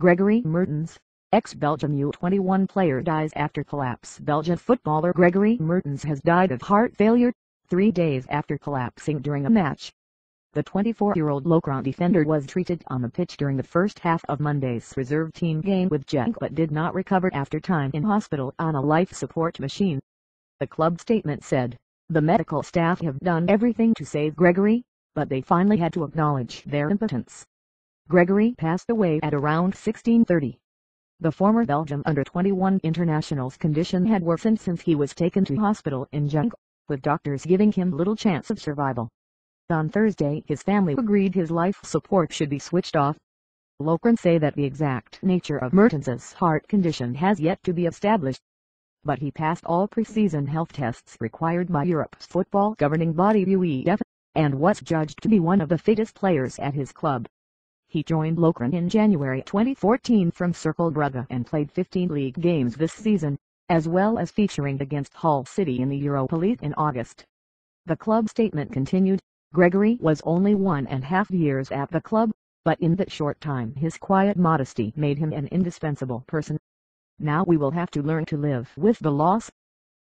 Gregory Mertens, ex-Belgium U21 player dies after collapse. Belgian footballer Gregory Mertens has died of heart failure, three days after collapsing during a match. The 24-year-old Lokeren defender was treated on the pitch during the first half of Monday's reserve team game with Genk but did not recover after time in hospital on a life support machine. The club statement said, the medical staff have done everything to save Gregory, but they finally had to acknowledge their impotence. Gregory passed away at around 1630. The former Belgium under-21 international's condition had worsened since he was taken to hospital in Genk, with doctors giving him little chance of survival. On Thursday his family agreed his life support should be switched off. Lokeren say that the exact nature of Mertens's heart condition has yet to be established. But he passed all preseason health tests required by Europe's football governing body UEFA, and was judged to be one of the fittest players at his club. He joined Lokeren in January 2014 from Cercle Brugge and played 15 league games this season, as well as featuring against Hull City in the Europa League in August. The club statement continued, Gregory was only one and a half years at the club, but in that short time his quiet modesty made him an indispensable person. Now we will have to learn to live with the loss,